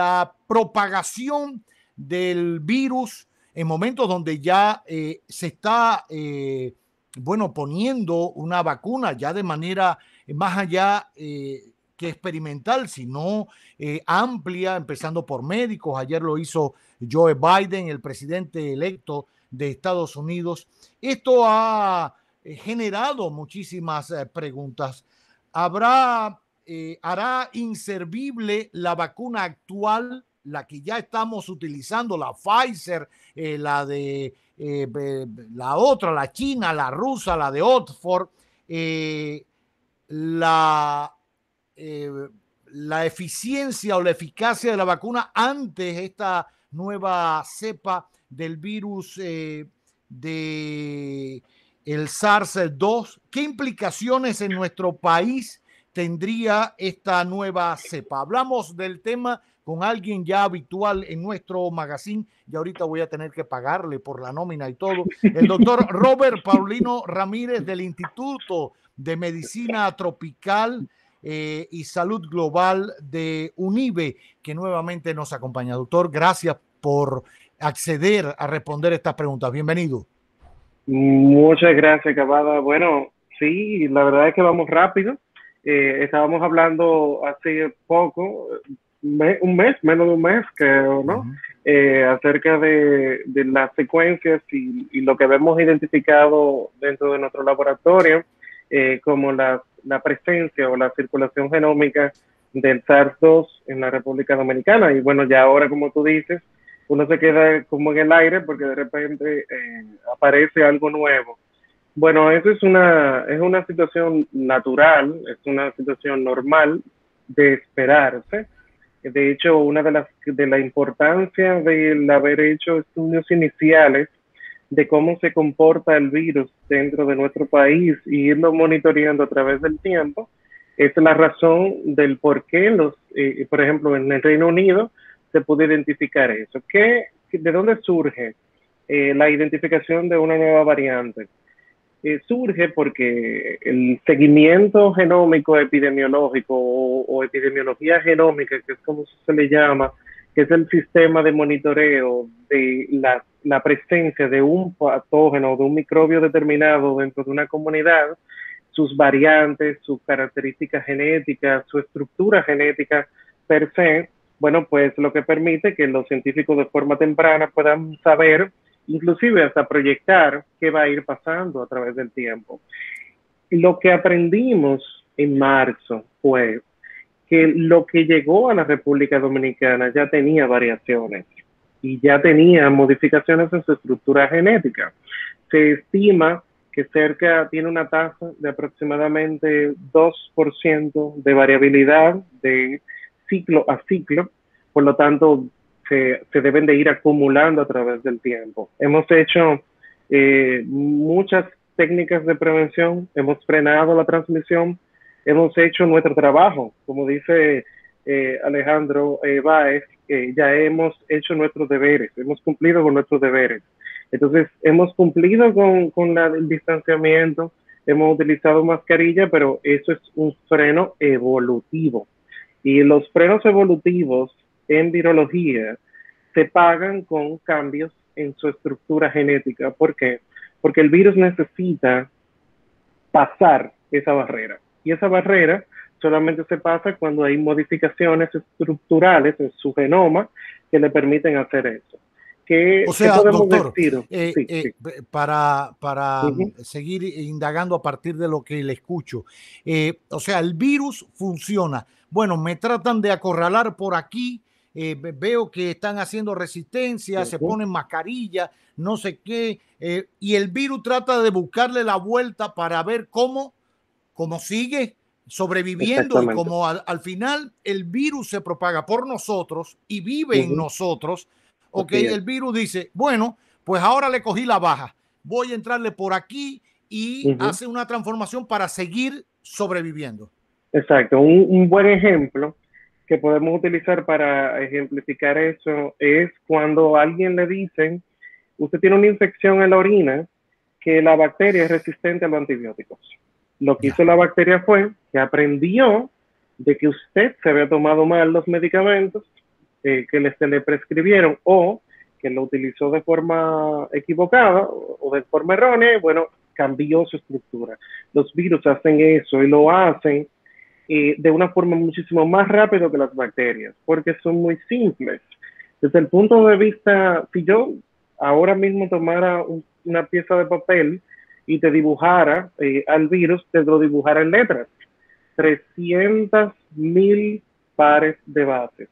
la propagación del virus en momentos donde ya eh, se está, eh, bueno, poniendo una vacuna ya de manera más allá eh, que experimental, sino amplia, empezando por médicos. Ayer lo hizo Joe Biden, el presidente electo de Estados Unidos. Esto ha generado muchísimas preguntas. ¿Habrá, hará inservible la vacuna actual? la que ya estamos utilizando, la Pfizer, eh, la de eh, la otra, la china, la rusa, la de Oxford, eh, la, la eficiencia o la eficacia de la vacuna antes esta nueva cepa del virus de el SARS-2. ¿Qué implicaciones en nuestro país tendría esta nueva cepa? Hablamos del tema con alguien ya habitual en nuestro magazine y ahorita voy a tener que pagarle por la nómina y todo. El doctor Robert Paulino Ramírez del Instituto de Medicina Tropical eh, y Salud Global de UNIBE, que nuevamente nos acompaña. Doctor, gracias por acceder a responder estas preguntas. Bienvenido. Muchas gracias, Cabada. Bueno, sí, la verdad es que vamos rápido. Eh, estábamos hablando hace poco un mes, menos de un mes, creo, ¿no? Eh, acerca de, las secuencias y, lo que hemos identificado dentro de nuestro laboratorio eh, como la, presencia o la circulación genómica del SARS-2 en la República Dominicana. Y bueno, ya ahora, como tú dices, uno se queda como en el aire porque de repente eh, aparece algo nuevo. Bueno, eso es una, es una situación natural, es una situación normal de esperarse de hecho, una de las de la importancia de haber hecho estudios iniciales de cómo se comporta el virus dentro de nuestro país y irlo monitoreando a través del tiempo es la razón del por qué los, eh, por ejemplo, en el Reino Unido se puede identificar eso. ¿Qué, ¿De dónde surge eh, la identificación de una nueva variante? Eh, surge porque el seguimiento genómico epidemiológico o, epidemiología genómica, que es como se le llama, que es el sistema de monitoreo de la, la presencia de un patógeno, de un microbio determinado dentro de una comunidad, sus variantes, sus características genéticas, su estructura genética per se, bueno, pues lo que permite que los científicos de forma temprana puedan saber inclusive hasta proyectar qué va a ir pasando a través del tiempo. Lo que aprendimos en marzo fue que lo que llegó a la República Dominicana ya tenía variaciones y ya tenía modificaciones en su estructura genética. Se estima que cerca tiene una tasa de aproximadamente 2% de variabilidad de ciclo a ciclo, por lo tanto se, deben de ir acumulando a través del tiempo. Hemos hecho eh, muchas técnicas de prevención, hemos frenado la transmisión, hemos hecho nuestro trabajo, como dice eh, Alejandro eh, Baez, ya hemos hecho nuestros deberes, hemos cumplido con nuestros deberes. Entonces, hemos cumplido con, con la, el distanciamiento, hemos utilizado mascarilla, pero eso es un freno evolutivo. Y los frenos evolutivos en virología se pagan con cambios en su estructura genética. ¿Por qué? Porque el virus necesita pasar esa barrera. Y esa barrera solamente se pasa cuando hay modificaciones estructurales en su genoma que le permiten hacer eso. ¿Qué, o sea, doctor, eh, eh, para, para seguir indagando a partir de lo que le escucho, eh, o sea, el virus funciona. Bueno, me tratan de acorralar por aquí, eh, veo que están haciendo resistencia, se ponen mascarilla, no sé qué, eh, y el virus trata de buscarle la vuelta para ver cómo, cómo sigue sobreviviendo. Y como al, final el virus se propaga por nosotros y vive en nosotros, ok, el virus dice, bueno, pues ahora le cogí la baja, voy a entrarle por aquí y hace una transformación para seguir sobreviviendo. Exacto, un buen ejemplo que podemos utilizar para ejemplificar eso es cuando a alguien le dicen, usted tiene una infección en la orina, que la bacteria es resistente a los antibióticos. Lo que hizo la bacteria fue que aprendió de que usted se había tomado mal los medicamentos, eh, que se le prescribieron o que lo utilizó de forma equivocada o de forma errónea, bueno, cambió su estructura. Los virus hacen eso y lo hacen de una forma muchísimo más rápido que las bacterias, porque son muy simples. Desde el punto de vista, si yo ahora mismo tomara una pieza de papel y te dibujara eh, al virus, te lo dibujara en letras. 300 mil pares de bases.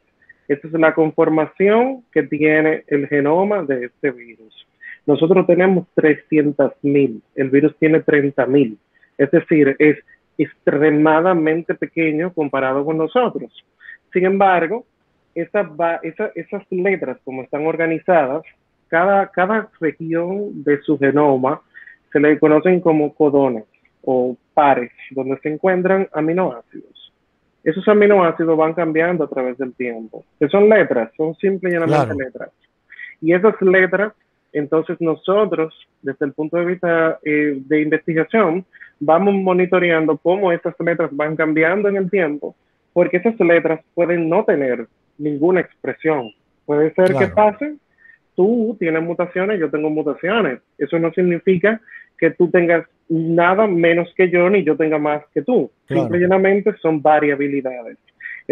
Esta es la conformación que tiene el genoma de este virus. Nosotros tenemos 300.000, el virus tiene 30.000. Es decir, es extremadamente pequeño comparado con nosotros. Sin embargo, esas, esas letras, como están organizadas, cada, cada región de su genoma se le conocen como codones o pares, donde se encuentran aminoácidos esos aminoácidos van cambiando a través del tiempo. Que son letras, son simples y llanamente letras. Y esas letras, entonces nosotros, desde el punto de vista eh, de investigación, vamos monitoreando cómo esas letras van cambiando en el tiempo, porque esas letras pueden no tener ninguna expresión. Puede ser que pase, tú tienes mutaciones, yo tengo mutaciones. Eso no significa que tú tengas nada menos que yo ni yo tenga más que tú. Simplemente son variabilidades.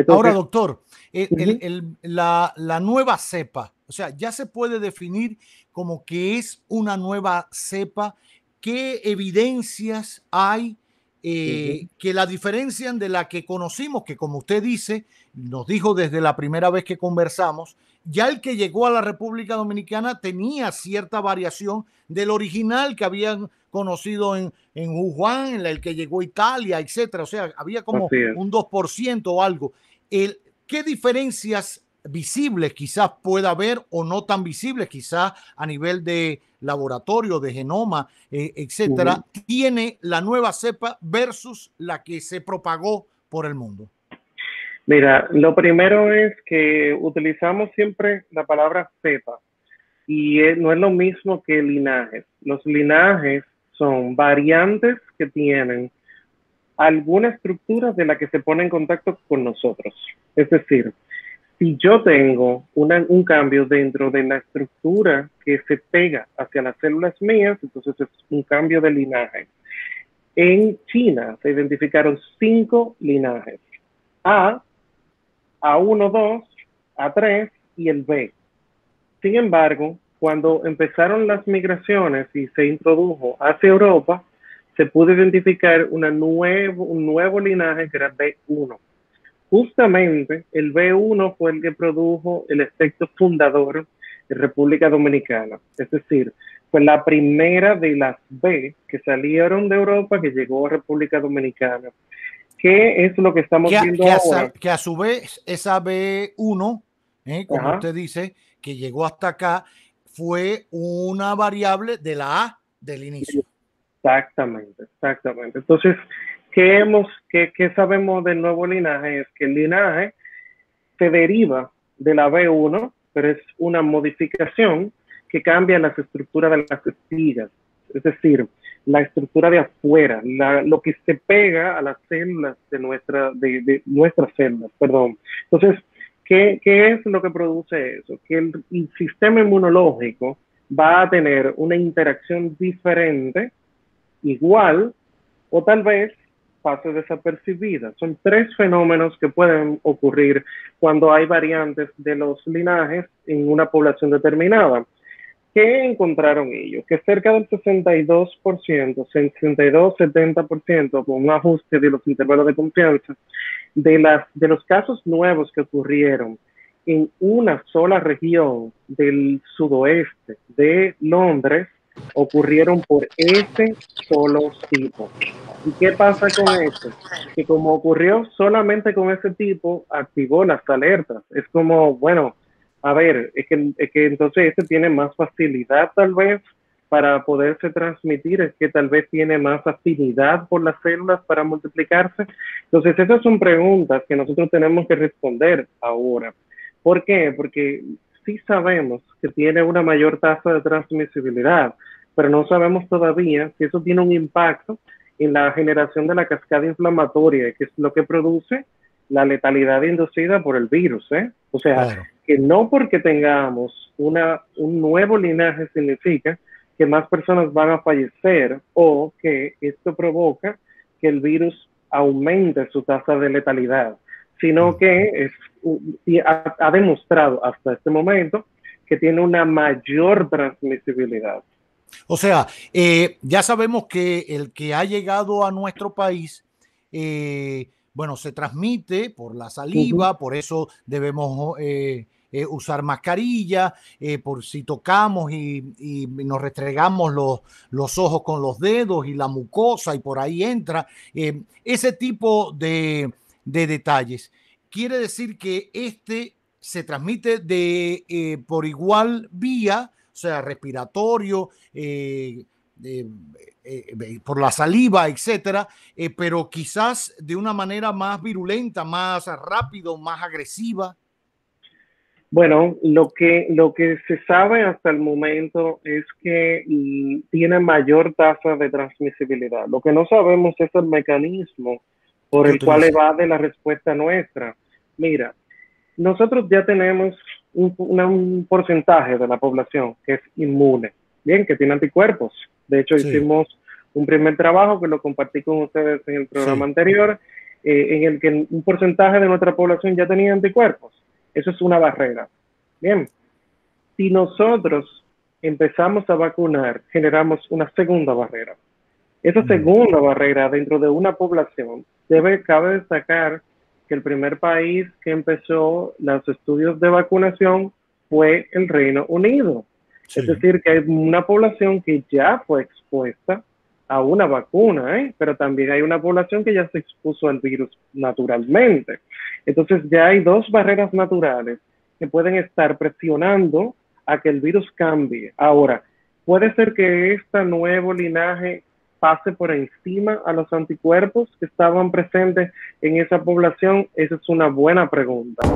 Ahora, doctor, eh, la, la, nueva cepa, o sea, ya se puede definir como que es una nueva cepa. ¿Qué evidencias hay eh, que la diferencian de la que conocimos? Que como usted dice, nos dijo desde la primera vez que conversamos, ya el que llegó a la República Dominicana tenía cierta variación del original que habían conocido en, en Wuhan, en el que llegó Italia, etcétera. O sea, había como un 2% o algo. El, ¿Qué diferencias visibles quizás pueda haber o no tan visibles, quizás a nivel de laboratorio, de genoma, eh, etcétera, tiene la nueva cepa versus la que se propagó por el mundo? Mira, lo primero es que utilizamos siempre la palabra cepa y no es lo mismo que linajes. Los linajes son variantes que tienen alguna estructura de la que se pone en contacto con nosotros. Es decir, si yo tengo un cambio dentro de la estructura que se pega hacia las células mías, entonces es un cambio de linaje. En China se identificaron cinco linajes. A, A1, 2, A3 y el B. Sin embargo, cuando empezaron las migraciones y se introdujo hacia Europa, se pudo identificar un nuevo linaje que era B1. Justamente el B1 fue el que produjo el efecto fundador de República Dominicana. Es decir, fue la primera de las B que salieron de Europa que llegó a República Dominicana. ¿Qué es lo que estamos viendo ahora? que a su vez esa B1, eh, como usted dice, que llegó hasta acá, fue una variable de la A del inicio. Exactamente, exactamente. Entonces, ¿qué, hemos, qué, qué sabemos del nuevo linaje? Es que el linaje se deriva de la B1, pero es una modificación que cambia las estructuras de las espigas. Es decir, la estructura de afuera, lo que se pega a las células de, nuestra, de, de nuestras células, perdón. Entonces, ¿Qué, es lo que produce eso? Que el, sistema inmunológico va a tener una interacción diferente, igual, o tal vez pase desapercibida. Son tres fenómenos que pueden ocurrir cuando hay variantes de los linajes en una población determinada. ¿Qué encontraron ellos? Que cerca del 62%, 62-70%, con un ajuste de los intervalos de confianza, de, las, de los casos nuevos que ocurrieron en una sola región del sudoeste de Londres ocurrieron por ese solo tipo. ¿Y qué pasa con eso? Que como ocurrió solamente con ese tipo, activó las alertas. Es como, bueno, a ver, es que, es que entonces este tiene más facilidad tal vez para poderse transmitir es que tal vez tiene más afinidad por las células para multiplicarse. Entonces, esas son preguntas que nosotros tenemos que responder ahora. ¿Por qué? Porque sí sabemos que tiene una mayor tasa de transmisibilidad, pero no sabemos todavía si eso tiene un impacto en la generación de la cascada inflamatoria, que es lo que produce la letalidad inducida por el virus. ¿eh? O sea, que no porque tengamos una, un nuevo linaje significa que más personas van a fallecer o que esto provoca que el virus aumente su tasa de letalidad, sino que es, ha, demostrado hasta este momento que tiene una mayor transmisibilidad. O sea, eh, ya sabemos que el que ha llegado a nuestro país, eh, bueno, se transmite por la saliva, por eso debemos eh, usar mascarilla, por si tocamos y, nos restregamos los, los, ojos con los dedos y la mucosa y por ahí entra. ese tipo de, de detalles. Quiere decir que este se transmite de, por igual vía o sea, respiratorio, eh, eh, eh, por la saliva, etcétera, pero quizás de una manera más virulenta, más rápido, más agresiva. Bueno, lo que, lo que se sabe hasta el momento es que tiene mayor tasa de transmisibilidad. Lo que no sabemos es el mecanismo por el cual evade la respuesta nuestra. Mira, nosotros ya tenemos un, porcentaje de la población que es inmune, bien, que tiene anticuerpos. De hecho, hicimos un primer trabajo que lo compartí con ustedes en el programa anterior, eh, en el que un porcentaje de nuestra población ya tenía anticuerpos. Eso es una barrera. Bien, si nosotros empezamos a vacunar, generamos una segunda barrera. Esa segunda barrera dentro de una población debe, cabe destacar que el primer país que empezó los estudios de vacunación fue el Reino Unido. Es decir, que hay una población que ya fue expuesta a una vacuna, ¿eh? pero también hay una población que ya se expuso al virus naturalmente. Entonces ya hay dos barreras naturales que pueden estar presionando a que el virus cambie. Ahora, puede ser que este nuevo linaje pase por encima a los anticuerpos que estaban presentes en esa población? Esa es una buena pregunta.